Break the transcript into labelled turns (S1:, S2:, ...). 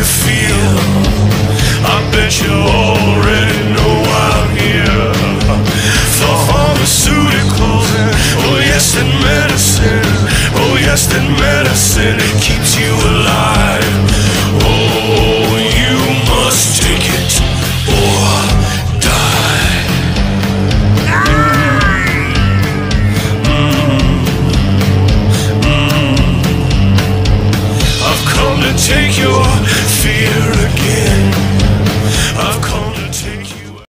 S1: you feel. I bet you already know I'm here for pharmaceuticals and oh yes, and medicine. Oh yes, and medicine it keeps you alive. To take your fear